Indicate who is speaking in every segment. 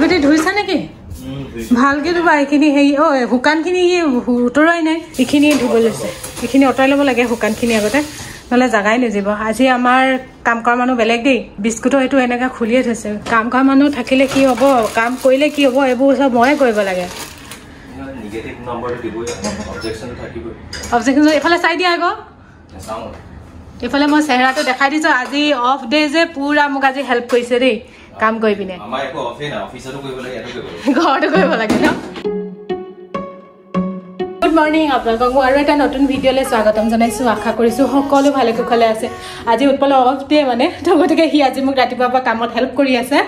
Speaker 1: কাঁহী ধুইছা নেকি? ভালকে ধুবা এইখিনি হেৰি অ শুকানখিনি উতৰাই নাই এইখিনি ধুব লৈছে। এইখিনি অঁতৰাই ল'ব লাগে শুকানখিনি আগতে নহ'লে জাগাই নিজিব আজি আমাৰ কাম কৰা মানুহ বেলেগ দেই বিস্কুটৰ এইটো এনেকৈ খুলিয়ে থৈছে। কাম কৰা মানুহ থাকিলে কি হ'ব কাম কৰিলে কি হ'ব এইবোৰ চব ময়ে কৰিব লাগে। অবজেকশ্যন এইফালে চাই দিয়া আকৌ। এইফালে মই চেহেৰাটো দেখাই দিছোঁ আজি অফ ডে যে পুৰা মোক আজি হেল্প কৰিছে দেই। কাম কৰি পিনে। ঘৰতো কৰিব লাগে ন? গুড মৰ্ণিং আপোনালোকক মই আৰু এটা নতুন ভিডিঅ'লৈ স্বাগতম জনাইছোঁ। আশা কৰিছোঁ সকলো ভালে কুশলে আছে। আজি উৎপলৰ অফ ডে মানে তো গতিকে সি আজি মোক ৰাতিপুৱাৰ পৰা কামত হেল্প কৰি আছে।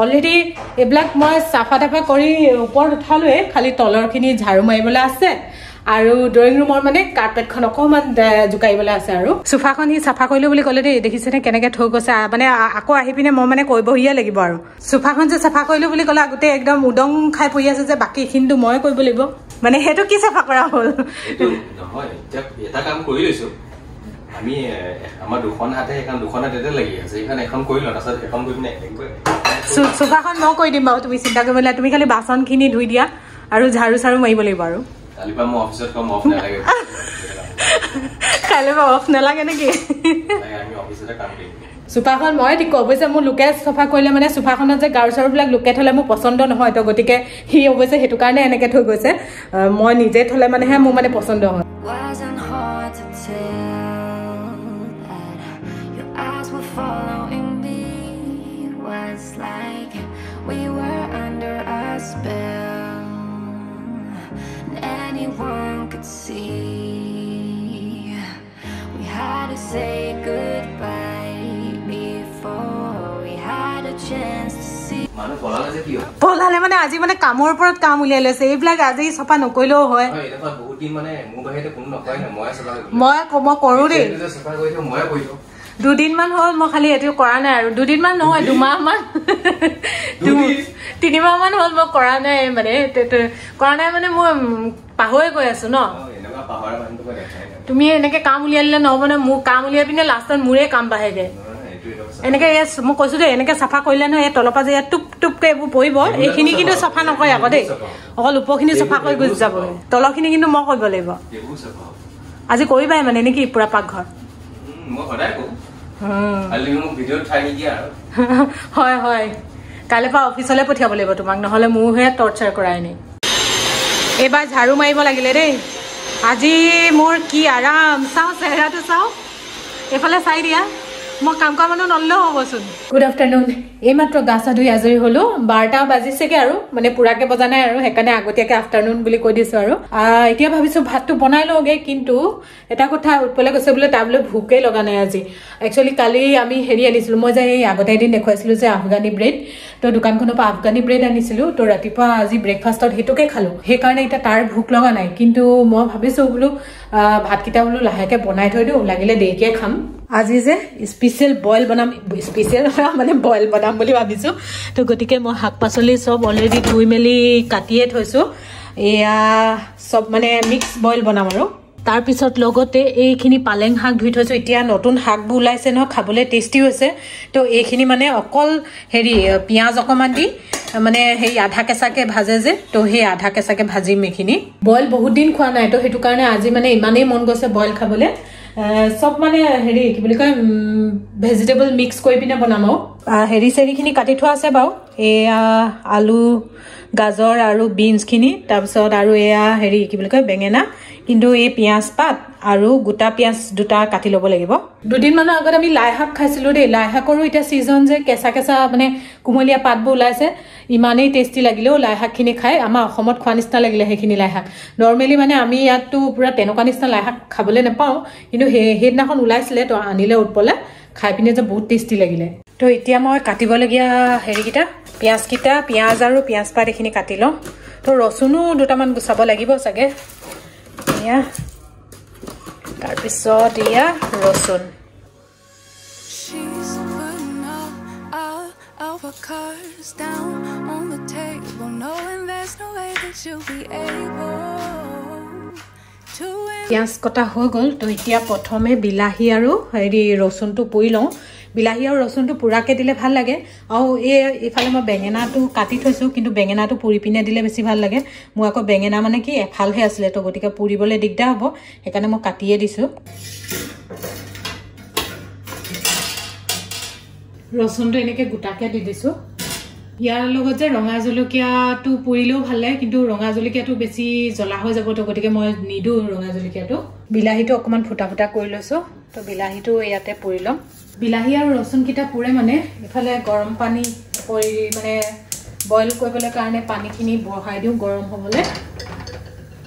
Speaker 1: অলৰেডি এইবিলাক মই চাফা তাফা কৰি ওপৰত উঠালোৱে খালি তলৰখিনি ঝাৰু মাৰিবলৈ আছে। আৰু ড্ৰয়িং ৰুমৰ মানে কাৰ্পেটখন অকণমান জোকাৰিবলৈ আছে আৰু। চোফাখন সি চাফা কৰিলোঁ বুলি ক'লে দেই দেখিছেনে কেনেকৈ থৈ গৈছে। মানে আকৌ আহি পিনে মই মানে কৰিবহিয়ে লাগিব আৰু। চোফাখন যে চাফা কৰিলোঁ বুলি ক'লে গোটেই একদম উদং খাই পৰি আছে যে বাকী এইখিনিতো মই কৰিব লাগিব। মানে সেইটো কি চাফা কৰা হ'ল?
Speaker 2: এটা কাম কৰি লৈছো। আমি আমাৰ দুখন হাতে সেইখন দুখন হাতে লাগি আছে। এইখন এখন কৰি লওঁ তাৰপিছত এখন কৰি পিনে
Speaker 1: চোফাখন মই কৰি দিম বাৰু তুমি চিন্তা কৰিব লাগে তুমি খালি বাচনখিনি ধুই দিয়া আৰু ঝাৰু চাৰু মাৰিব লাগিব আৰু।
Speaker 2: কালিৰ পৰা মই অফিচত কম অফ নালাগে।
Speaker 1: কাইলৈ পৰা অফ নালাগে নেকি?
Speaker 2: আমি অফিচতে কাম কৰিম।
Speaker 1: চোফাখন মই ঠিক অৱশ্যে মোৰ লোকে চফা কৰিলে মানে চোফাখনত যে গাৰু চাৰুবিলাক লোকে থ'লে মোৰ পচন্দ নহয় তো গতিকে সি অৱশ্যে সেইটো কাৰণে এনেকৈ থৈ গৈছে। মই নিজে থ'লে মানেহে মোৰ মানে পচন্দ হয়। Anyone could see. We had to say goodbye before we had a chance to see. পলালে মানে আজি মানে কামৰ ওপৰত কাম উলিয়াই লৈছে। এইবিলাক আজি চফা নকৰিলেও হয়। মই মই কৰো দেই। দুদিনমান হ'ল মই খালি এইটো কৰা নাই আৰু। দুদিনমান নহয় দুমাহ মান তিনিমাহ মান হ'ল মই কৰা নাই মানে। কৰা নাই মানে মই পাহৰি গৈ আছো ন? তুমি এনেকে কাম উলিয়াই দিলে নহব ন মোৰ কাম উলিয়াই পিনে লাষ্টত মোৰে কাম বাঢ়েগে। এনেকে মই কৈছো দেই এনেকে চাফা কৰিলে নহয় এই তলৰ পৰা যে ইয়াত টুপ টুপকে এইবোৰ পৰিব এইখিনি কিন্তু চাফা নকৰে আকৌ দেই। অকল ওপৰখিনি চাফা কৰি গুচি যাবগৈ তলৰখিনি কিন্তু মই কৰিব লাগিব। আজি কৰিবাই মানে নেকি পুৰা পাকঘৰ? হয় হয়। কাইলৈ পৰা অফিচলৈ পঠিয়াব লাগিব তোমাক নহ'লে মোৰহে টৰ্চাৰ কৰাই নাই এইবাৰ ঝাৰু মাৰিব লাগিলে দেই। আজি মোৰ কি আৰাম। চাওঁ চেহেৰাটো চাওঁ। এইফালে চাই দিয়া। মই কাম কৰা মানুহ নললেও হ'বচোন। গুড আফটাৰনুন এইমাত্ৰ গা চা ধুই আজৰি হ'লো। বাৰটা বাজিছেগে আৰু। মানে পুৰাকে বজা নাই আৰু। সেইকাৰণে আগতীয়াকে আফটাৰনুন বুলি কৈ দিছো আৰু। এতিয়া ভাবিছো ভাতটো বনাই লওঁগে। কিন্তু এটা কথা উৎপলে কৈছে বোলে তাৰ বোলে ভোকেই লগা নাই আজি। একচুৱেলি কালি আমি হেৰি আনিছিলো। মই যে এই আগতে এদিন দেখুৱাইছিলো যে আফগানী ব্ৰেড তো দোকানখনৰ পৰা আফগানী ব্ৰেড আনিছিলো তো ৰাতিপুৱা আজি ব্ৰেকফাষ্টত সেইটোকে খালো। সেইকাৰণে এতিয়া তাৰ ভোক লগা নাই। কিন্তু মই ভাবিছো বোলো ভাতকেইটা বোলো লাহেকে বনাই থৈ দিওঁ লাগিলে দেৰিকে খাম। আজি যে স্পেচিয়েল বইল বনাম স্পেচিয়েল মানে বইল বনাম বুলি ভাবিছোঁ তো গতিকে মই শাক পাচলি চব অলৰেডি ধুই মেলি কাটিয়ে থৈছোঁ। এয়া চব মানে মিক্স বইল বনাম আৰু। তাৰপিছত লগতে এইখিনি পালেং শাক ধুই থৈছোঁ। এতিয়া নতুন শাকবোৰ ওলাইছে নহয় খাবলৈ টেষ্টি হৈছে। তো এইখিনি মানে অকল হেৰি পিঁয়াজ অকণমান দি মানে সেই আধা কেঁচাকৈ ভাজে যে তো সেই আধা কেঁচাকৈ ভাজিম এইখিনি। বইল বহুত দিন খোৱা নাই তো সেইটো কাৰণে আজি মানে ইমানেই মন গৈছে বইল খাবলৈ। চব মানে হেৰি কি বুলি কয় ভেজিটেবল মিক্স কৰি পিনে বনাম আৰু। হেৰি চেৰিখিনি কাটি থোৱা আছে বাৰু। এয়া আলু গাজৰ আৰু বিনছখিনি তাৰপিছত আৰু এয়া হেৰি কি বুলি কয় বেঙেনা। কিন্তু এই পিঁয়াজ পাত আৰু গোটা পিঁয়াজ দুটা কাটি ল'ব লাগিব। দুদিনমানৰ আগত আমি লাই শাক খাইছিলোঁ দেই। লাই শাকৰো এতিয়া ছিজন যে কেঁচা কেঁচা মানে কুমলীয়া পাতবোৰ ওলাইছে ইমানেই টেষ্টি লাগিলেও লাই শাকখিনি খাই আমাৰ অসমত খোৱা নিচিনা লাগিলে সেইখিনি লাই শাক। নৰ্মেলি মানে আমি ইয়াততো পূৰা তেনেকুৱা নিচিনা লাই শাক খাবলৈ নাপাওঁ কিন্তু সেই সেইদিনাখন ওলাইছিলে তো আনিলে উৎপলে খাই পিনে যে বহুত টেষ্টি লাগিলে। তো এতিয়া মই কাটিবলগীয়া হেৰিকেইটা পিঁয়াজকেইটা পিঁয়াজ আৰু পিঁয়াজ পাত এইখিনি কাটি লওঁ। তো ৰচুনো দুটামান গুচাব লাগিব চাগে। এয়া তাৰপিছত এয়া ৰচুন পিঁয়াজ কটা হৈ গ'ল তো এতিয়া প্ৰথমে বিলাহী আৰু হেৰি ৰচুনটো পুৰি লওঁ বিলাহী আৰু ৰচুনটো পোৰাকৈ দিলে ভাল লাগে। আৰু এই এইফালে মই বেঙেনাটো কাটি থৈছোঁ কিন্তু বেঙেনাটো পুৰি পিনে দিলে বেছি ভাল লাগে। মোৰ আকৌ বেঙেনা মানে কি এফালহে আছিলে তো গতিকে পুৰিবলৈ দিগদাৰ হ'ব সেইকাৰণে মই কাটিয়ে দিছোঁ। ৰচুনটো এনেকৈ গোটাকৈ দি দিছোঁ। ইয়াৰ লগত যে ৰঙা জলকীয়াটো পুৰিলেও ভাল লাগে কিন্তু ৰঙা জলকীয়াটো বেছি জ্বলা হৈ যাব তো গতিকে মই নিদিওঁ ৰঙা জলকীয়াটো। বিলাহীটো অকণমান ফুটা ফুটা কৰি লৈছোঁ তো বিলাহীটো ইয়াতে পুৰি ল'ম। বিলাহী আৰু ৰচুনকেইটা পুৰে মানে ইফালে গৰম পানী কৰি মানে বইল কৰিবলৈ কাৰণে পানীখিনি বঢ়াই দিওঁ গৰম হ'বলৈ।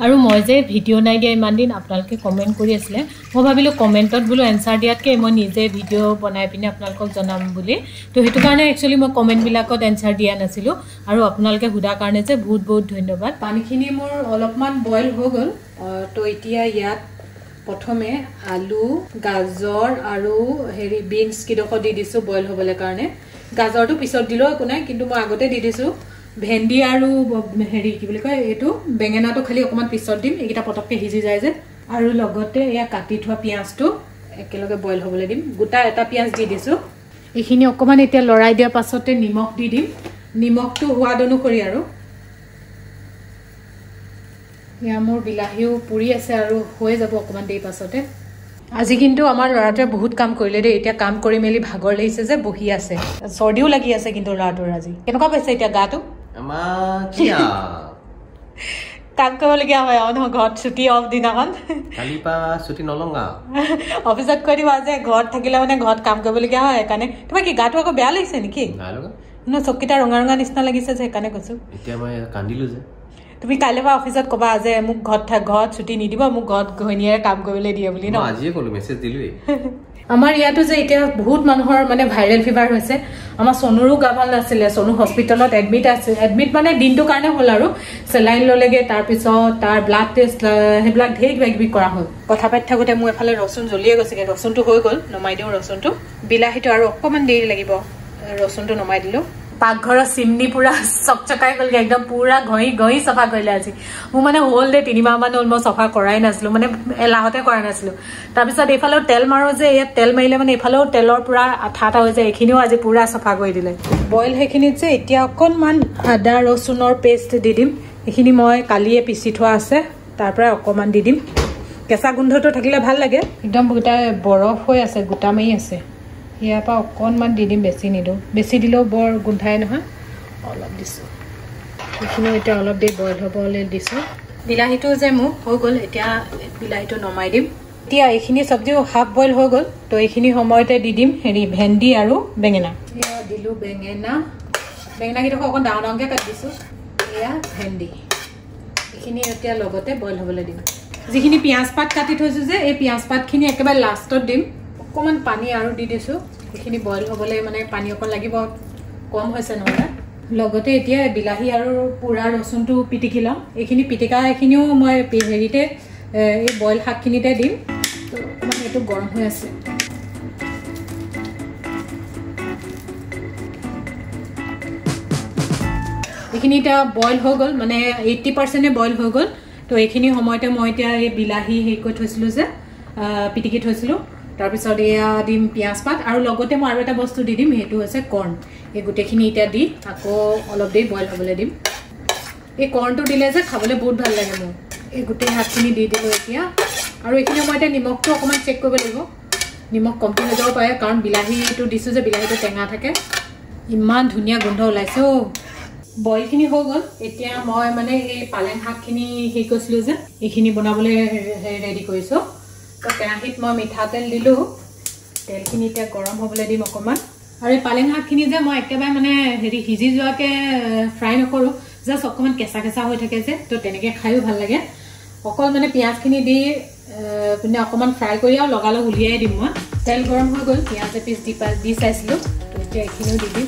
Speaker 1: আৰু মই যে ভিডিঅ' নাই দিয়া ইমান দিন আপোনালোকে কমেণ্ট কৰি আছিলে মই ভাবিলোঁ কমেণ্টত বোলো এনচাৰ দিয়াতকৈ মই নিজে ভিডিঅ' বনাই পিনে আপোনালোকক জনাম বুলি। তো সেইটো কাৰণে একচুৱেলি মই কমেণ্টবিলাকত এনচাৰ দিয়া নাছিলোঁ। আৰু আপোনালোকে সোধাৰ কাৰণে যে বহুত বহুত ধন্যবাদ। পানীখিনি মোৰ অলপমান বইল হৈ গ'ল। তো এতিয়া ইয়াত প্ৰথমে আলু গাজৰ আৰু হেৰি বিনছ কিডোখৰ দি দিছোঁ বইল হ'বলৈ কাৰণে। গাজৰটো পিছত দিলেও একো নাই কিন্তু মই আগতে দি দিছোঁ। ভেন্দি আৰু হেৰি কি বুলি কয় এইটো বেঙেনাটো খালি অকণমান পিছত দিম এইকেইটা পটককৈ সিজি যায় যে। আৰু লগতে এয়া কাটি থোৱা পিঁয়াজটো একেলগে বইল হ'বলৈ দিম। গোটা এটা পিঁয়াজ দি দিছোঁ। এইখিনি অকণমান এতিয়া লৰাই দিয়াৰ পাছতে নিমখ দি দিম। নিমখটো সোৱাদ অনুসৰি আৰু। এয়া মোৰ বিলাহীও পুৰি আছে আৰু হৈ যাব অকণমান দেৰি পাছতে। আজি কিন্তু আমাৰ ল'ৰাটোৱে বহুত কাম কৰিলে দেই এতিয়া কাম কৰি মেলি ভাগৰ লাগিছে যে বহি আছে। চৰ্দিও লাগি আছে কিন্তু ল'ৰাটোৰ আজি। কেনেকুৱা পাইছে এতিয়া গাটো? কাম কৰিবলগীয়া হয় আৰু নহয় ঘৰত ছুটি অফ দিনাখন। অফিচত কৈ দিবা যে ঘৰত থাকিলে মানে ঘৰত কাম কৰিবলগীয়া হয় সেইকাৰণে। তোমাৰ কি গাটো আকৌ বেয়া লাগিছে নেকি? চকীটা ৰঙা ৰঙা নিচিনা লাগিছে যে সেইকাৰণে কৈছোঁ।
Speaker 2: এতিয়া মই কান্দিলো যে।
Speaker 1: তুমি কাইলৈ পৰা অফিচত ক'বা যে মোক ঘৰত থাক ঘৰত ছুটি নিদিব মোক ঘৰত ঘৈণীয়ে কাম কৰিবলৈ দিয়ে বুলি ন?
Speaker 2: আজিয়ে ক'লো মেছেজ দিলোৱেই।
Speaker 1: আমাৰ ইয়াতো যে এতিয়া বহুত মানুহৰ মানে ভাইৰেল ফিভাৰ হৈছে। আমাৰ চনুৰো গা ভাল নাছিলে চনু হস্পিটেলত এডমিট আছে। এডমিট মানে দিনটোৰ কাৰণে হ'ল আৰু। চেলাইন ল'লেগৈ তাৰপিছত তাৰ ব্লাড টেষ্ট সেইবিলাক ঢেৰ কিবা কিবি কৰা হ'ল। কথা পাতি থাকোঁতে মোৰ এফালে ৰচুন জ্বলিয়ে গৈছেগৈ। ৰচুনটো হৈ গ'ল নমাই দিওঁ ৰচুনটো। বিলাহীটো আৰু অকণমান দেৰি লাগিব। ৰচুনটো নমাই দিলোঁ। পাকঘৰৰ চিমনি পুৰা চকচকাই গ'লগৈ একদম পুৰা ঘঁহি ঘঁহি চফা কৰিলে আজি। মোৰ মানে হ'ল দে তিনিমাহমান হ'ল মই চফা কৰাই নাছিলোঁ মানে এলাহতে কৰা নাছিলোঁ। তাৰপিছত এইফালেও তেল মাৰোঁ যে ইয়াত তেল মাৰিলে মানে এইফালেও তেলৰ পুৰা আঠা আঠা হৈ যায় এইখিনিও আজি পুৰা চফা কৰি দিলে। বইল সেইখিনিত যে এতিয়া অকণমান আদা ৰচুনৰ পেষ্ট দি দিম। এইখিনি মই কালিয়ে পিচি থোৱা আছে তাৰ পৰা অকণমান দি দিম। কেঁচা গোন্ধটো থাকিলে ভাল লাগে। একদম গোটাই বৰফ হৈ আছে গোটা মাৰি আছে। ইয়াৰ পৰা অকণমান দি দিম বেছি নিদিওঁ। বেছি দিলেও বৰ গোন্ধাই নহয়। অলপ দিছোঁ। এইখিনিও এতিয়া অলপ দেৰি বইল হ'বলৈ দিছোঁ। বিলাহীটো যে মোক হৈ গ'ল এতিয়া বিলাহীটো নমাই দিম। এতিয়া এইখিনি চব্জিও হাফ বইল হৈ গ'ল তো এইখিনি সময়তে দি দিম। হেৰি ভেন্দি আৰু বেঙেনা। এয়া দিলোঁ বেঙেনা। বেঙেনাকেইডোখৰ অকণ ডাঙৰ ডাঙৰকৈ কাটি দিছোঁ। এয়া ভেন্দি। এইখিনি এতিয়া লগতে বইল হ'বলৈ দিম। যিখিনি পিঁয়াজ পাত কাটি থৈছোঁ যে এই পিঁয়াজ পাতখিনি একেবাৰে লাষ্টত দিম। অকণমান পানী আৰু দি দিছোঁ। সেইখিনি বইল হ'বলৈ মানে পানী অকণ লাগিব কম হৈছে নহ'লে। লগতে এতিয়া বিলাহী আৰু পোৰা ৰচুনটো পিটিকি ল'ম। এইখিনি পিটিকা এইখিনিও মই হেৰিতে এই বইল শাকখিনিতে দিম। অকণমান এইটো গৰম হৈ আছে। এইখিনি এতিয়া বইল হৈ গ'ল মানে এইট্টি পাৰ্চেণ্টে বইল হৈ গ'ল। তো এইখিনি সময়তে মই এতিয়া এই বিলাহী হেৰি কৰি থৈছিলোঁ যে পিটিকি থৈছিলোঁ। তাৰপিছত এয়া দিম পিঁয়াজ পাত আৰু লগতে মই আৰু এটা বস্তু দি দিম সেইটো হৈছে কৰ্ণ। এই গোটেইখিনি এতিয়া দি আকৌ অলপ দেৰি বইল হ'বলৈ দিম। এই কৰ্ণটো দিলে যে খাবলৈ বহুত ভাল লাগে মোৰ। এই গোটেই শাকখিনি দি দিলোঁ এতিয়া। আৰু এইখিনি মই এতিয়া নিমখটো অকণমান চেক কৰিব লাগিব। নিমখ কমকৈ হৈ যাব পাৰে কাৰণ বিলাহীটো দিছোঁ যে বিলাহীটো টেঙা থাকে। ইমান ধুনীয়া গোন্ধ ওলাইছে অ' বইলখিনি হৈ গ'ল। এতিয়া মই মানে এই পালেং শাকখিনি হেৰি কৰিছিলোঁ যে এইখিনি বনাবলৈ ৰেডি কৰিছোঁ। কেৰাহীত মই মিঠাতেল দিলোঁ। তেলখিনি এতিয়া গৰম হ'বলৈ দিম অকণমান। আৰু এই পালেং শাকখিনি যে মই একেবাৰে মানে হেৰি সিজি যোৱাকৈ ফ্ৰাই নকৰোঁ জাষ্ট অকণমান কেঁচা কেঁচা হৈ থাকে যে তো তেনেকৈ খায়ো ভাল লাগে। অকল মানে পিঁয়াজখিনি দি মানে অকণমান ফ্ৰাই কৰি আৰু লগালগ উলিয়াই দিম মই। তেল গৰম হৈ গ'ল পিঁয়াজ এপিচ দি পা দি চাইছিলোঁ। তো এতিয়া এইখিনিও দি দিম।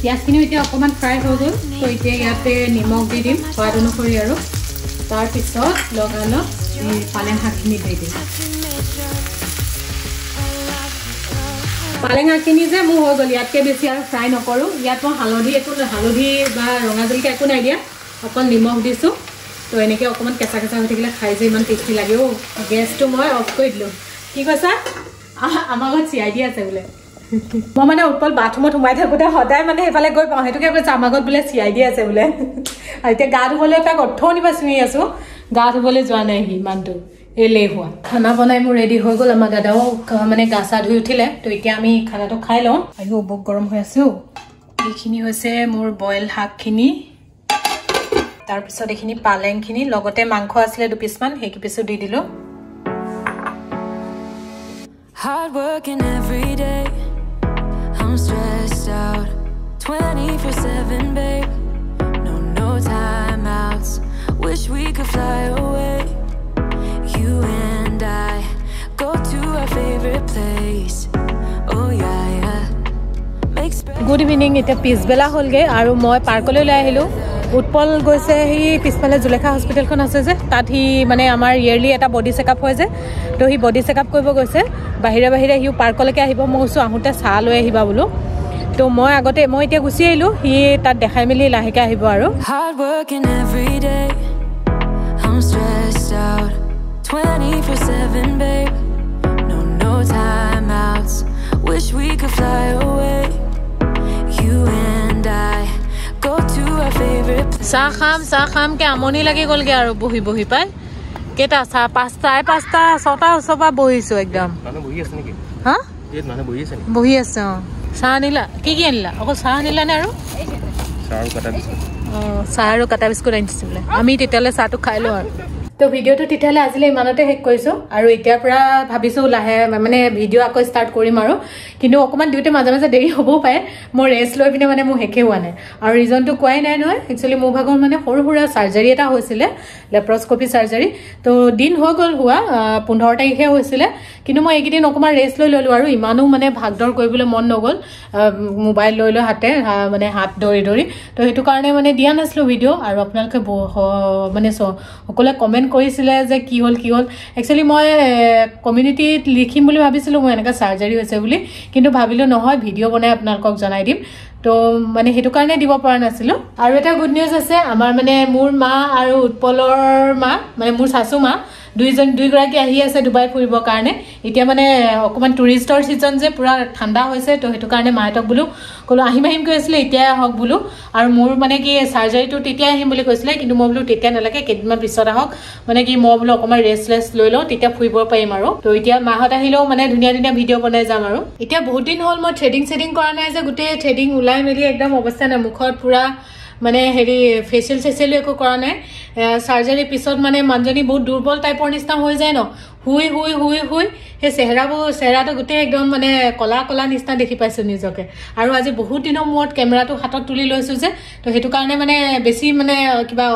Speaker 1: পিঁয়াজখিনিও এতিয়া অকণমান ফ্ৰাই হৈ গ'ল। তো এতিয়া ইয়াতে নিমখ দি দিম সোৱাদ অনুসৰি আৰু। তাৰপিছত লগালগ পালেং শাকখিনি দি দিম। পালেং শাকখিনি যে মোৰ হৈ গ'ল ইয়াতকৈ বেছি আৰু ফ্ৰাই নকৰোঁ। ইয়াত মই হালধি একো হালধি বা ৰঙা জলকীয়া একো নাই দিয়া। অকল নিমখ দিছোঁ। তো এনেকৈ অকণমান কেঁচা কেঁচা হৈ থাকিলে খাই যে ইমান টেষ্টি লাগে অ' গেছটো মই অফ কৰি দিলোঁ। কি কৈছা? আমাৰ ঘৰত চি আই ডি আছে বোলে। মই মানে উৎপল বাথৰুমত সোমাই থাকোঁতে সদায় মানে সেইফালে গৈ পাওঁ। সেইটোকে কৈছে আমাৰ ঘৰত বোলে চি আই ডি আছে বোলে। আৰু এতিয়া গা ধুবলৈ তাক অথনিৰ পৰা চুই আছোঁ। গা ধুবলৈ যোৱা নাই সি ইমানটো। এলেহুৱা খানা বনাই মোৰ ৰেডি হৈ গ'ল। আমাৰ দাদাও মানে গা চা ধুই উঠিলে। তো এতিয়া আমি খানাটো খাই লওঁ। আৰু বুক গৰম হৈ আছো এইখিনি হৈছে মোৰ বইল শাকখিনি। তাৰপিছত এইখিনি পালেংখিনি। লগতে মাংস আছিলে দুপিচমান সেই কেইপিচো দি দিলোঁ।
Speaker 3: Hard working every day. I'm stressed out 24 7, babe. No, no time outs. Wish we could fly away. You and I go to our favorite place. Oh.
Speaker 1: Good evening এতিয়া পিছবেলা হ'লগৈ আৰু মই পাৰ্কলৈ ওলাই আহিলোঁ উৎপল গৈছে সি পিছফালে জুলেখা হস্পিটেলখন আছে যে তাত সি মানে আমাৰ ইয়েৰলি এটা বডি চেকআপ হয় যে তো সি বডি চেকআপ কৰিব গৈছে বাহিৰে বাহিৰে সিও পাৰ্কলৈকে আহিব মই কৈছোঁ আহোঁতে চাহ লৈ আহিবা বোলো তো মই আগতে মই এতিয়া গুচি আহিলোঁ সি তাত দেখাই মেলি লাহেকৈ আহিব আৰু
Speaker 3: Hard working every day. I'm stressed out 24 7, babe. No, no time outs. Wish we could fly away. You and I go to our favorite place.
Speaker 1: চাহ খাম চাহ খামকৈ আমনি লাগি গ'লগৈ আৰু বহি বহি পাই কেইটা চাহ পাঁচ চাৰে পাঁচটা ছটাৰ ওচৰৰ পৰা বহিছোঁ একদম
Speaker 2: মানুহ বহি আছে নেকি
Speaker 1: হা
Speaker 2: ইয়াত মানুহ বহি আছে নেকি
Speaker 1: বহি আছে অঁ চাহ আনিলা কি কি আনিলা? অকল চাহ আনিলা নে আৰু?
Speaker 2: চাহ আৰু কাটা বিস্কুট
Speaker 1: অঁ চাহ আৰু কাটা বিস্কুট আনিছে বোলে। আমি তেতিয়াহ'লে চাহটো খাই লওঁ আৰু। তো ভিডিঅ'টো তেতিয়াহ'লে আজিলৈ ইমানতে শেষ কৰিছোঁ আৰু এতিয়াৰ পৰা ভাবিছোঁ লাহে মানে ভিডিঅ' আকৌ ষ্টাৰ্ট কৰিম আৰু। কিন্তু অকণমান দিওঁতে মাজে মাজে দেৰি হ'বও পাৰে। মই ৰেষ্ট লৈ পিনে মানে মোৰ শেষে হোৱা নাই। আৰু ৰিজনটো কোৱাই নাই নহয়। একচুৱেলি মোৰ ভাগৰ মানে সৰু সুৰা চাৰ্জাৰী এটা হৈছিলে লেপ্ৰস্কপি চাৰ্জাৰী তো দিন হৈ গ'ল হোৱা পোন্ধৰ তাৰিখে হৈছিলে। কিন্তু মই এইকেইদিন অকণমান ৰেষ্ট লৈ ল'লোঁ আৰু ইমানো মানে ভাগদৌৰ কৰিবলৈ মন নগ'ল। মোবাইল লৈ লৈ হাতে মানে হাত দৌৰি দৌৰি। তো সেইটো কাৰণে মানে দিয়া নাছিলোঁ ভিডিঅ' আৰু আপোনালোকে মানে সকলোৱে কমেণ্ট কৰিছিলে যে কি হ'ল কি হ'ল। একচুৱেলি মই কমিউনিটিত লিখিম বুলি ভাবিছিলোঁ মোৰ এনেকৈ চাৰ্জাৰী হৈছে বুলি। কিন্তু ভাবিলোঁ নহয় ভিডিঅ' বনাই আপোনালোকক জনাই দিম। তো মানে সেইটো কাৰণে দিব পৰা নাছিলোঁ। আৰু এটা গুড নিউজ আছে আমাৰ মানে মোৰ মা আৰু উৎপলৰ মা মানে মোৰ চাচু মা দুইজন দুইগৰাকী আহি আছে ডুবাই ফুৰিবৰ কাৰণে। এতিয়া মানে অকণমান টুৰিষ্টৰ ছিজন যে পূৰা ঠাণ্ডা হৈছে তো সেইটো কাৰণে মাহঁতক বোলো ক'লো আহিম আহিম কৈ আছিলে এতিয়াই আহক বোলো। আৰু মোৰ মানে কি চাৰ্জাৰীটো তেতিয়াই আহিম বুলি কৈছিলে কিন্তু মই বোলো তেতিয়া নালাগে কেইদিনমান পিছত আহক। মানে কি মই বোলো অকণমান ৰেষ্ট লেষ্ট লৈ লওঁ তেতিয়া ফুৰিব পাৰিম আৰু। তো এতিয়া মাহঁত আহিলেও মানে ধুনীয়া ধুনীয়া ভিডিঅ' বনাই যাম আৰু। এতিয়া বহুত দিন হ'ল মই থ্ৰেডিং চেডিং কৰা নাই যে গোটেই থ্ৰেডিং ওলাই মেলি একদম অৱস্থা নাই মুখত পূৰা মানে হেৰি ফেচিয়েল চেচিয়েলো একো কৰা নাই। চাৰ্জাৰীৰ পিছত মানে মানুহজনী বহুত দুৰ্বল টাইপৰ নিচিনা হৈ যায় ন? শুই শুই শুই শুই সেই চেহেৰাবোৰ চেহেৰাটো গোটেই একদম মানে কলা কলা নিচিনা দেখি পাইছোঁ নিজকে। আৰু আজি বহুত দিনৰ মূৰত কেমেৰাটো হাতত তুলি লৈছোঁ যে তো সেইটো কাৰণে মানে বেছি মানে কিবা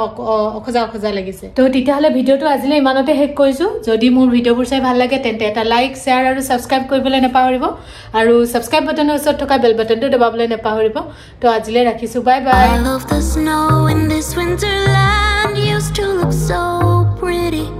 Speaker 1: অখজা অখজা লাগিছে। তো তেতিয়াহ'লে ভিডিঅ'টো আজিলৈ ইমানতে শেষ কৰিছোঁ। যদি মোৰ ভিডিঅ'বোৰ চাই ভাল লাগে তেন্তে এটা লাইক শ্বেয়াৰ আৰু ছাবস্ক্ৰাইব কৰিবলৈ নাপাহৰিব। আৰু ছাবস্ক্ৰাইব বাটনৰ ওচৰত থকা বেল বাটনটো দবাবলৈ নাপাহৰিব। তো আজিলৈ ৰাখিছোঁ bye bye.
Speaker 3: used to look so pretty.